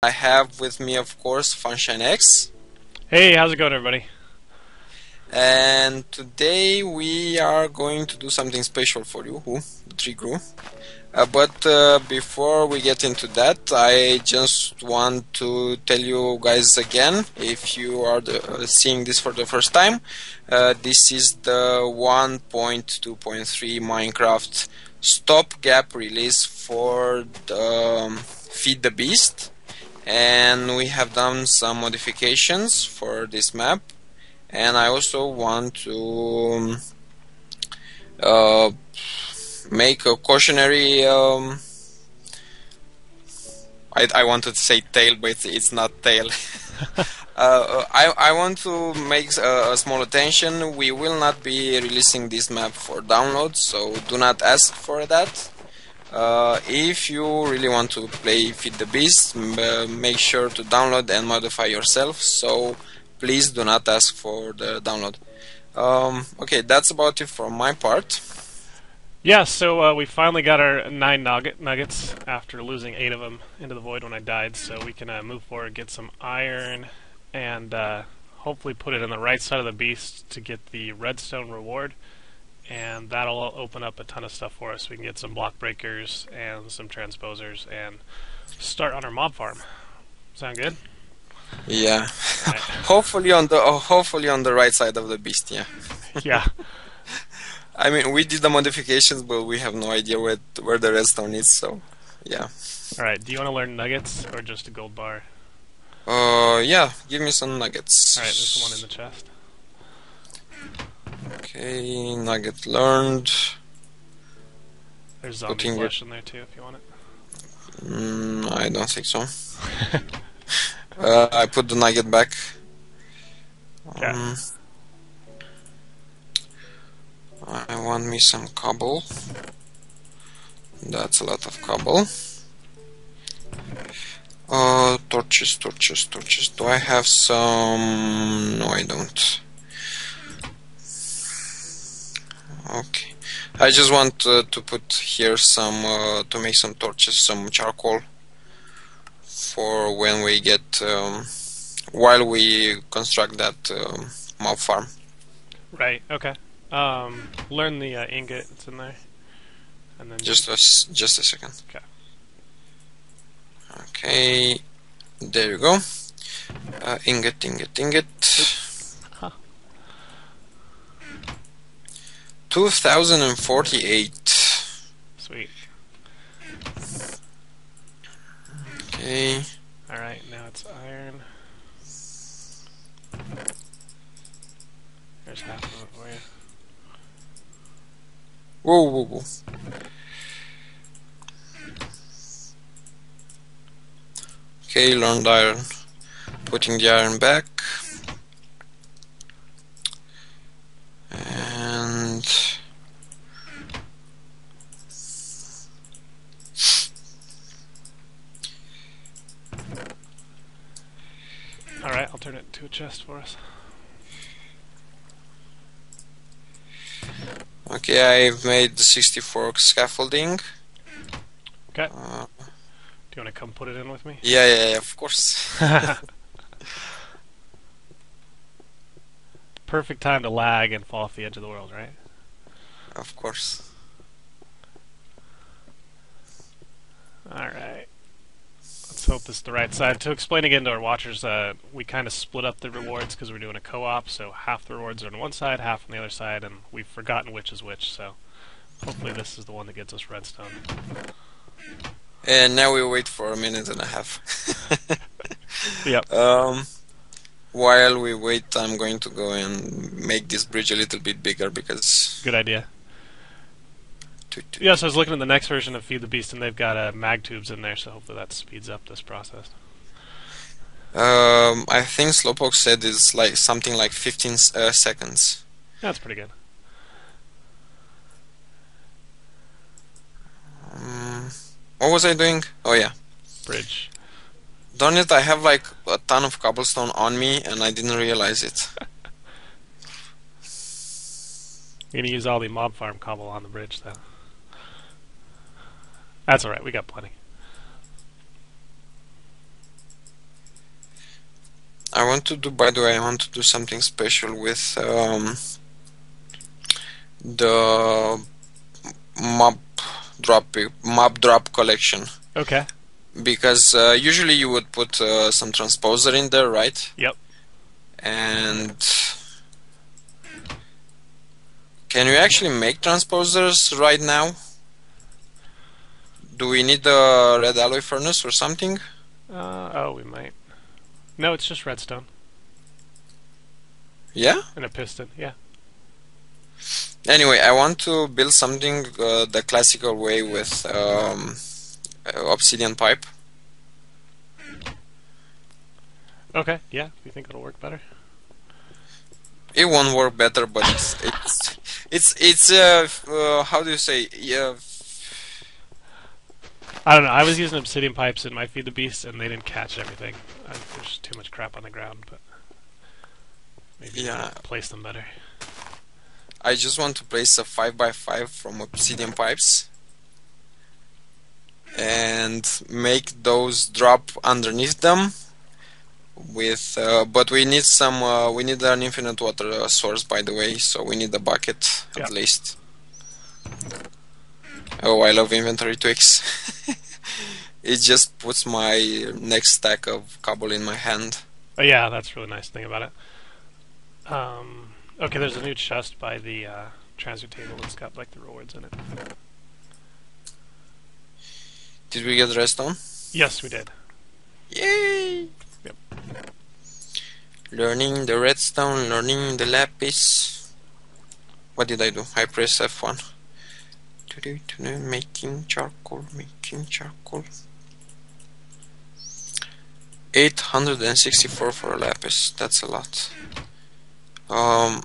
I have with me, of course, Funshine X. Hey, how's it going, everybody? And today we are going to do something special for you, who the tree grew. Uh, but uh, before we get into that, I just want to tell you guys again, if you are the, uh, seeing this for the first time, uh, this is the 1.2.3 Minecraft stopgap release for the um, Feed the Beast, and we have done some modifications for this map and I also want to um, uh, make a cautionary. Um, I, I wanted to say tail, but it's, not tail. uh, I, I want to make a, a, small attention. We will not be releasing this map for download, so do not ask for that. Uh, if you really want to play Feed the Beast, make sure to download and modify yourself. So please do not ask for the download. Um, okay, that's about it for my part. Yeah, so uh, we finally got our nine nugget nuggets after losing eight of them into the void when I died. So we can uh, move forward, get some iron, and uh, hopefully put it in the right side of the beast to get the redstone reward. And that'll open up a ton of stuff for us. We can get some block breakers and some transposers and start on our mob farm. Sound good? Yeah. hopefully on the uh, hopefully on the right side of the beast. Yeah. yeah. I mean, we did the modifications, but we have no idea where where the redstone is. So, yeah. All right. Do you want to learn nuggets or just a gold bar? Uh, yeah. Give me some nuggets. All right. There's one in the chest. Okay, nugget learned. There's zombie Putting flesh in there too, if you want it. Mm, I don't think so. Uh, I put the nugget back. Yeah. Um, I want me some cobble. That's a lot of cobble. Uh, torches, torches, torches. Do I have some? No, I don't. Okay. I just want uh, to put here some, uh, to make some torches, some charcoal for when we get um, while we construct that um, mob farm. Right. Okay. Um, learn the uh, ingot that's in there, and then just a just a second. Okay. Okay. There you go. Uh, ingot, ingot, ingot. Huh. 2048. Sweet. Okay. Alright, now it's iron. There's half of it for you. Whoa, whoa, whoa. Okay, learned iron. Putting the iron back. Alright, I'll turn it into a chest for us. Okay, I've made the 64 scaffolding. Okay. Uh, Do you want to come put it in with me? Yeah, yeah, yeah of course. Perfect time to lag and fall off the edge of the world, right? Of course. Alright hope this is the right side. To explain again to our watchers, uh, we kind of split up the rewards because we're doing a co-op, so half the rewards are on one side, half on the other side, and we've forgotten which is which, so hopefully this is the one that gets us redstone. And now we wait for a minute and a half. yep. Um, while we wait, I'm going to go and make this bridge a little bit bigger because... Good idea. Yes, I was looking at the next version of Feed the Beast, and they've got uh, mag tubes in there, so hopefully that speeds up this process. Um, I think Slowpoke said it's like something like 15 uh, seconds. That's pretty good. Um, what was I doing? Oh yeah. Bridge. Darn it, I have like a ton of cobblestone on me and I didn't realize it. You're gonna use all the mob farm cobble on the bridge though. That's alright, we got plenty. I want to do. By the way, I want to do something special with um, the map drop map drop collection Okay. because uh, usually you would put uh, some transposer in there, right? Yep. And can you actually make transposers right now? Do we need the red alloy furnace or something? Uh, oh, we might. No, it's just redstone Yeah. and a piston. Yeah. Anyway, I want to build something uh, the classical way with um, uh, obsidian pipe. Okay. Yeah. You think it'll work better? It won't work better, but it's it's it's it's uh, uh how do you say yeah I don't know. I was using obsidian pipes in my feed the beast, and they didn't catch everything. Uh, there's too much crap on the ground, but maybe Yeah. Place them better. I just want to place a 5x5 from obsidian pipes and make those drop underneath them with uh, but we need some uh, we need an infinite water source by the way so we need a bucket Yeah. at least oh I love inventory tweaks it just puts my next stack of cobble in my hand Oh yeah, that's a really nice thing about it. Um, okay, there's a new chest by the uh, transfer table. It's got like the rewards in it. did we get redstone Yes, we did. Yay! Yep. Learning the redstone, learning the lapis. What did I do? I press F1. Do-do, Making charcoal, making charcoal. 864 for a lapis. That's a lot. Um,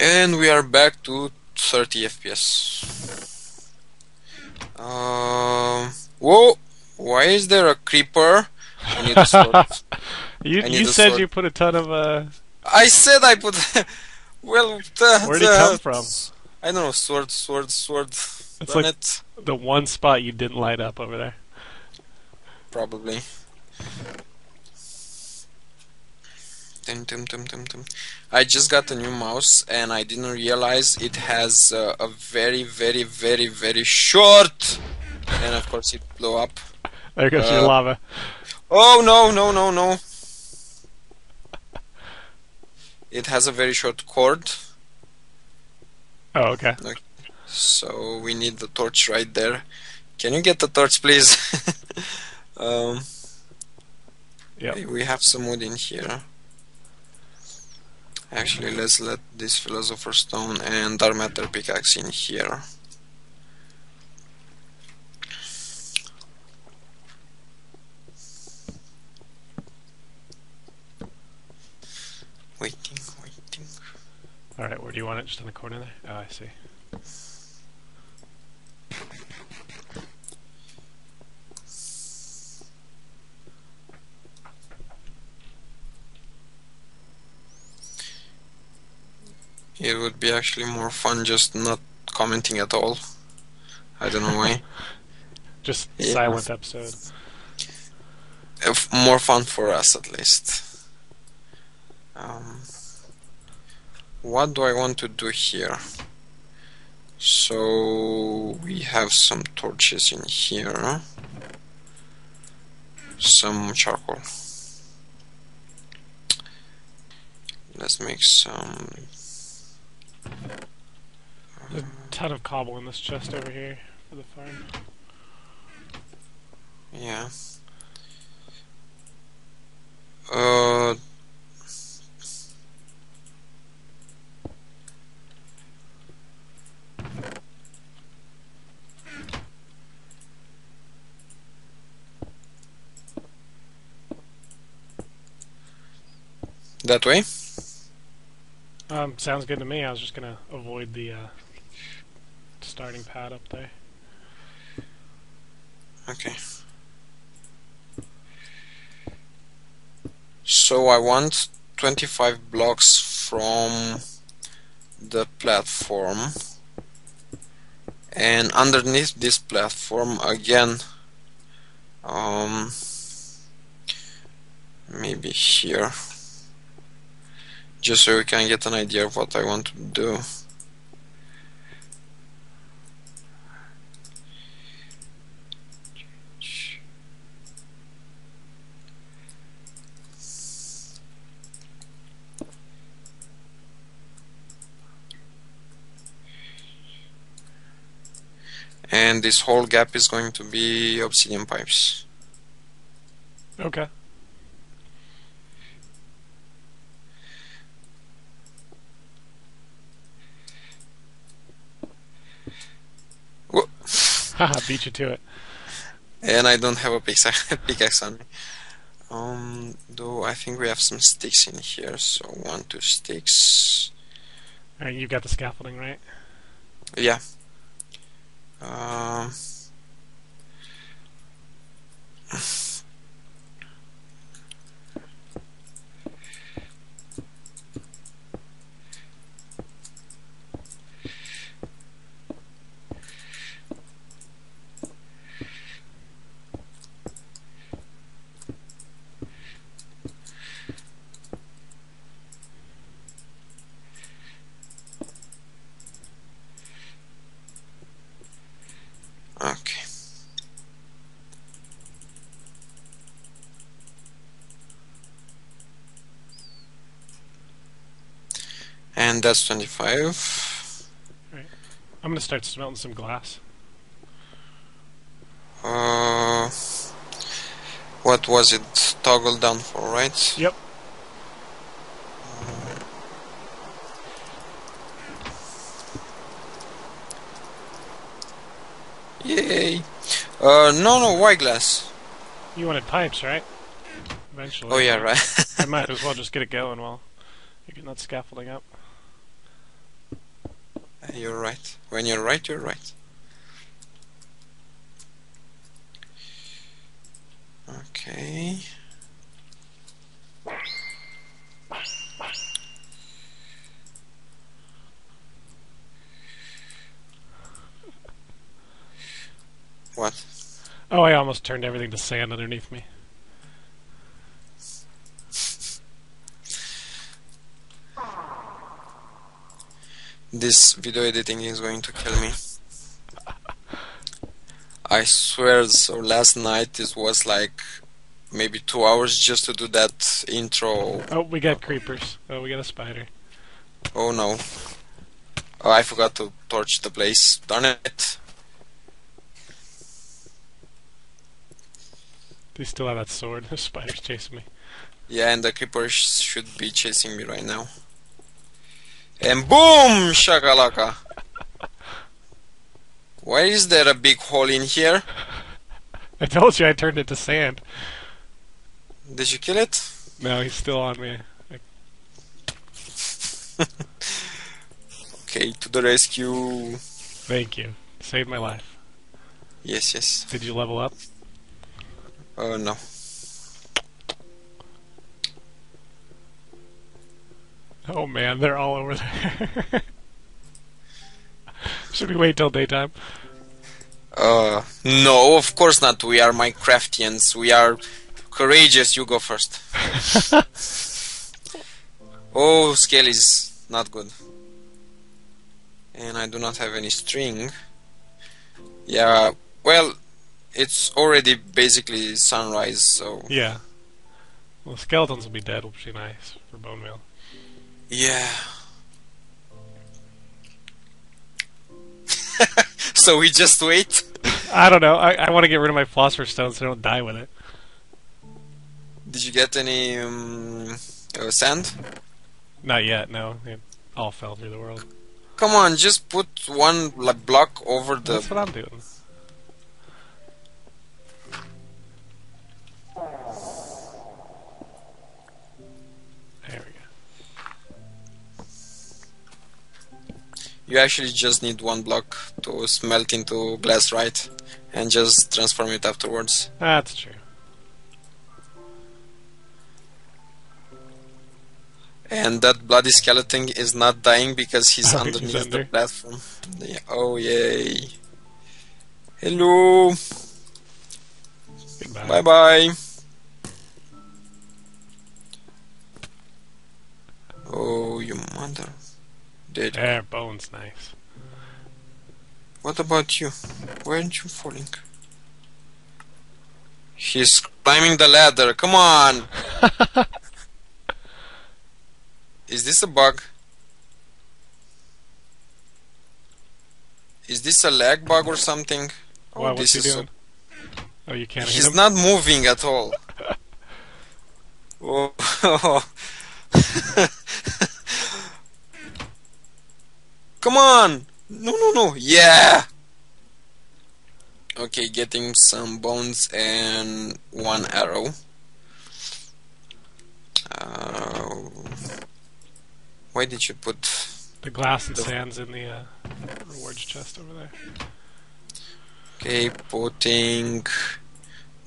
and we are back to 30 FPS. Um, whoa! Why is there a creeper? I need a sword. You you said sword. you put a ton of uh. I said I put. well, the, Where'd it come from? I don't know. Sword, sword, sword. It's Run like- it. The one spot you didn't light up over there. Probably. Dum, dum, dum, dum, dum. I just got a new mouse and I didn't realize it has uh, a very, very, very, very short. And of course it blew up. There goes your Uh, lava. Oh no, no, no, no. It has a very short cord, Oh, okay. so we need the torch right there. Can you get the torch, please? um, Yep. We have some wood in here. Actually, let's let this philosopher stone and dark matter pickaxe in here. Waiting. All right. Where do you want it? Just in the corner there. Oh, I see. It would be actually more fun just not commenting at all. I don't know why. Just Yeah. silent episode. If- more fun for us at least. Um, what do I want to do here? So we have some torches in here, some charcoal. Let's make some. A ton of cobble in this chest over here for the farm. Yeah. Uh. That way? Um, sounds good to me. I was just gonna avoid the uh, starting pad up there. Okay. So I want 25 blocks from the platform and underneath this platform again um, maybe here. Just so we can get an idea of what I want to do. and this whole gap is going to be obsidian pipes. Okay. Whoa. Haha, beat you to it. And I don't have a pickaxe, pickaxe on me. Um, though I think we have some sticks in here, so one, two sticks. Alright, you've got the scaffolding, right? Yeah. Um. Okay. And that's 25. I'm gonna start smelting some glass. Uh, what was it? toggled down for, right? Yep. Yay! Uh, no, no, white glass. You wanted pipes, right? Eventually. Oh yeah, right. I might as well just get it going while you're getting that scaffolding up. You're right. When you're right, you're right. Okay. What? Oh, I almost turned everything to sand underneath me. This video editing is going to kill me. I swear, so last night it was like maybe two hours just to do that intro. Oh, we got creepers. Oh, we got a spider. Oh no. Oh, I forgot to torch the place. Darn it. You still have that sword? The spider's chasing me. Yeah, and the creepers should be chasing me right now. And boom! Shakalaka! Why is there a big hole in here? I told you I turned it to sand. Did you kill it? No, he's still on me. Okay, to the rescue. Thank you. Saved my life. Yes, yes. Did you level up? Oh no. Oh man, they're all over there. Should we wait till daytime? Uh, no, of course not. We are Minecraftians. We are courageous. You go first. oh, scale is not good. And I do not have any string. Yeah, well, it's already basically sunrise, so. Yeah. Well, skeletons will be dead, which will be nice for bone meal. Yeah. so we just wait? I don't know. I, I want to get rid of my philosopher's stone so I don't die with it. Did you get any um, uh, sand? Not yet, no. It all fell through the world. Come on, just put one like block over the. That's what I'm doing. You actually just need one block to smelt into glass, right? And just transform it afterwards. That's true. And that bloody skeleton is not dying because he's Oh, he's underneath the platform. Oh yay! Hello. Goodbye. Bye bye. Oh, you mother. Dead. There, bones, nice. What about you? Why aren't you falling? He's climbing the ladder. Come on! Is this a bug? Is this a lag bug or something? Oh, what's this he is doing? Oh, you can't hit He's not moving at all. oh. Come on! No, no, no! Yeah! Okay, getting some bones and one arrow. Uh, why did you put The glass and The- sand's in the uh, rewards chest over there. Okay, putting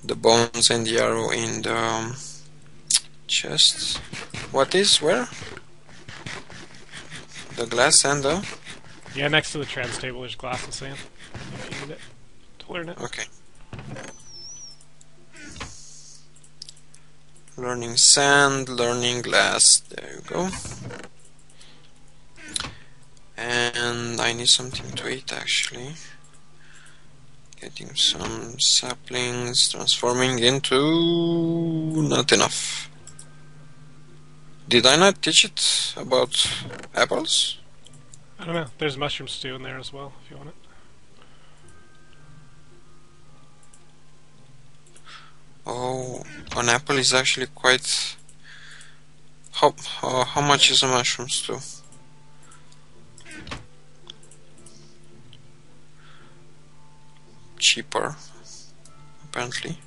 the bones and the arrow in the um, chest. What is where? The glass and the. Yeah, next to the trans table, there's glass and sand. You need it to learn it. Okay. Learning sand, learning glass. There you go. And I need something to eat actually. Getting some saplings, transforming into not enough. Did I not teach it about apples? I don't know. There's mushroom stew in there as well, if you want it. Oh, an apple is actually quite. How how, how much is a mushroom stew? Cheaper, apparently.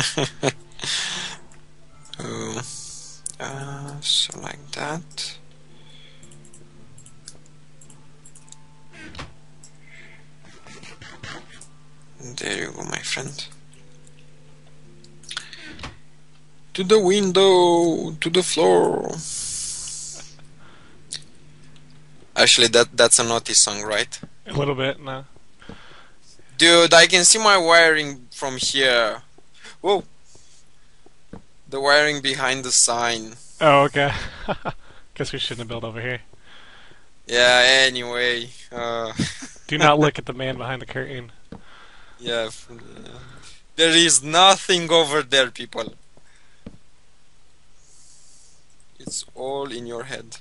uh, so like that. There you go, my friend. To the window, to the floor. Actually, that that's a naughty song, right? A little bit, no. Dude, I can see my wiring from here. Whoa. The wiring behind the sign. Oh, okay. Guess we shouldn't have built over here. Yeah, anyway. Uh, Do not look at the man behind the curtain. yeah. There is nothing over there, people. It's all in your head.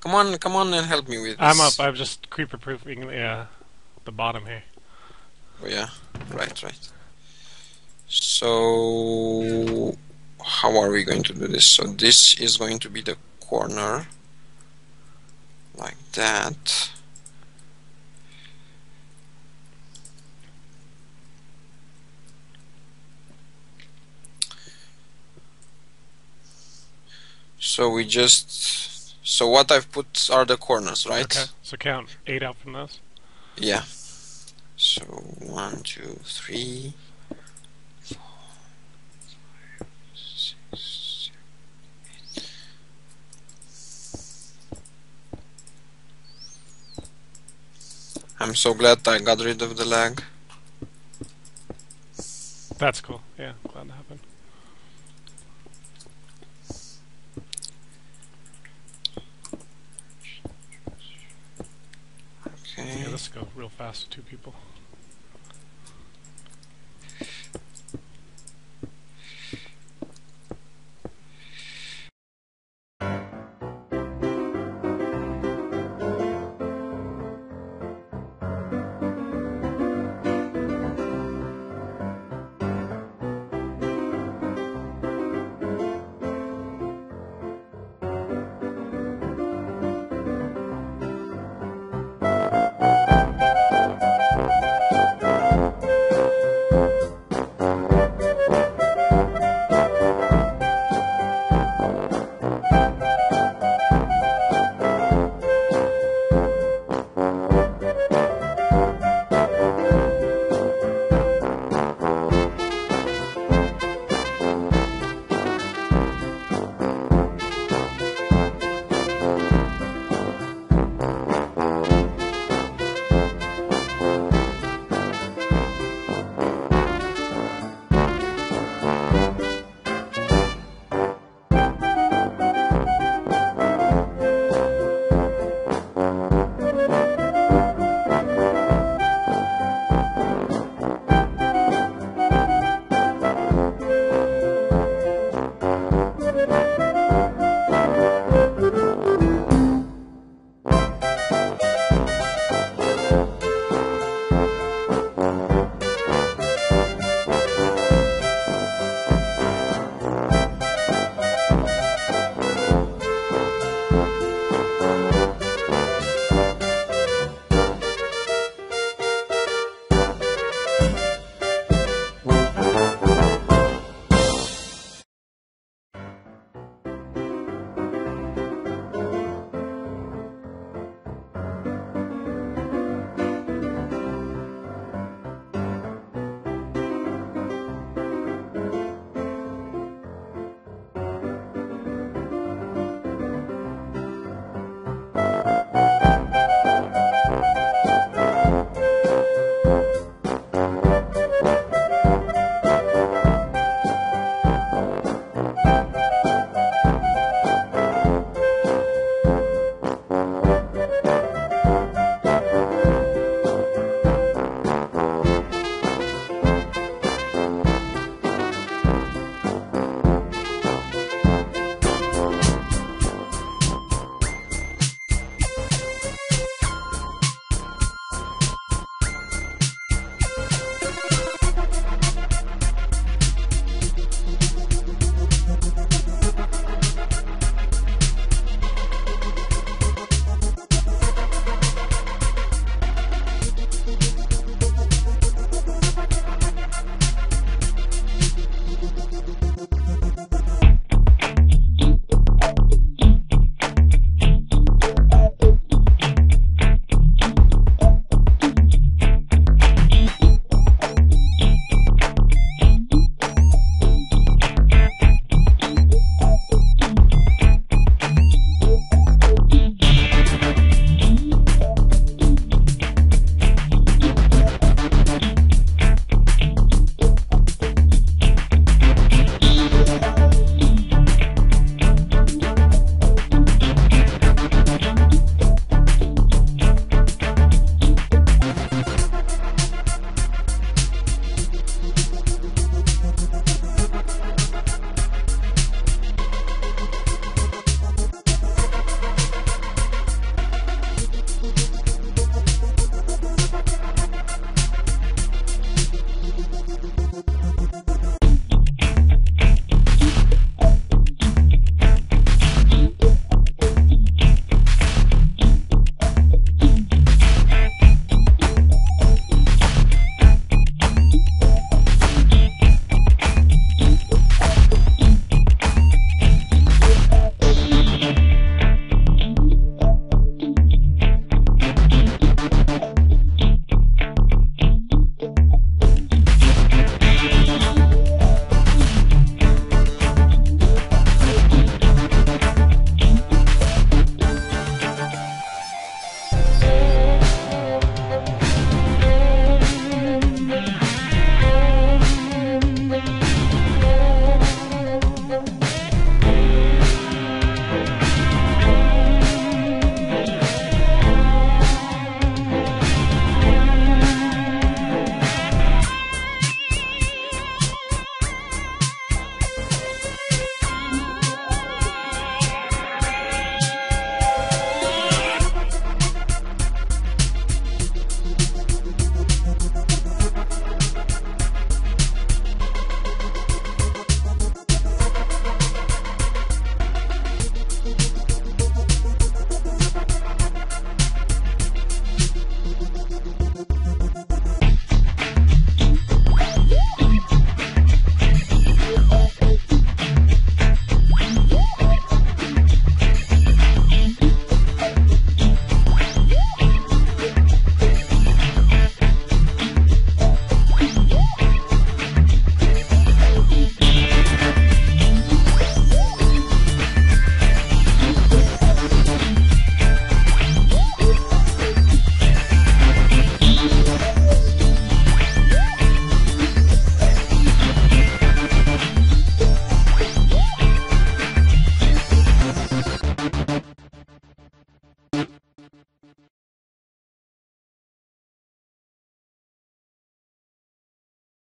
Come on, come on and help me with this. I'm up. I'm just creeper proofing the, uh, the bottom here. Oh, yeah, right, right. So, how are we going to do this? So, this is going to be the corner, like that. So we just so what I've put are the corners, right? Okay. So count eight out from those. Yeah. So one, two, three, I'm so glad I got rid of the lag. That's cool. Yeah, glad that happened. Okay. Yeah, let's go real fast with two people.